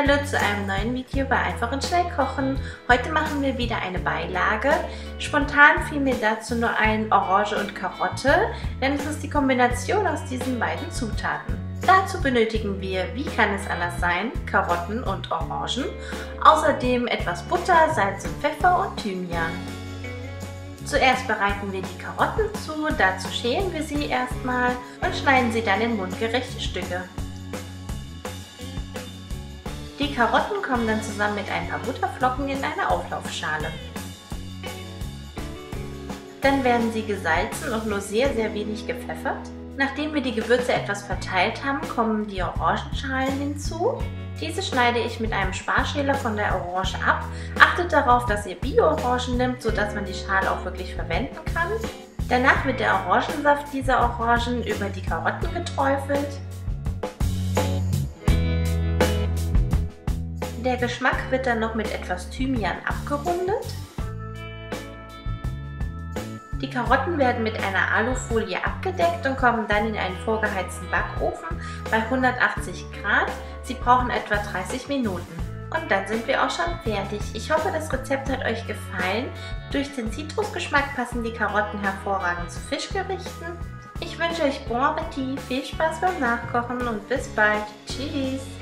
Hallo zu einem neuen Video bei Einfach und Schnell Kochen. Heute machen wir wieder eine Beilage. Spontan fiel mir dazu nur ein Orange und Karotte, denn es ist die Kombination aus diesen beiden Zutaten. Dazu benötigen wir, wie kann es anders sein, Karotten und Orangen, außerdem etwas Butter, Salz und Pfeffer und Thymian. Zuerst bereiten wir die Karotten zu, dazu schälen wir sie erstmal und schneiden sie dann in mundgerechte Stücke. Die Karotten kommen dann zusammen mit ein paar Butterflocken in eine Auflaufschale. Dann werden sie gesalzen und nur sehr, sehr wenig gepfeffert. Nachdem wir die Gewürze etwas verteilt haben, kommen die Orangenschalen hinzu. Diese schneide ich mit einem Sparschäler von der Orange ab. Achtet darauf, dass ihr Bio-Orangen nimmt, sodass man die Schale auch wirklich verwenden kann. Danach wird der Orangensaft dieser Orangen über die Karotten geträufelt. Der Geschmack wird dann noch mit etwas Thymian abgerundet. Die Karotten werden mit einer Alufolie abgedeckt und kommen dann in einen vorgeheizten Backofen bei 180 Grad. Sie brauchen etwa 30 Minuten. Und dann sind wir auch schon fertig. Ich hoffe, das Rezept hat euch gefallen. Durch den Zitrusgeschmack passen die Karotten hervorragend zu Fischgerichten. Ich wünsche euch Bon Appetit, viel Spaß beim Nachkochen und bis bald. Tschüss!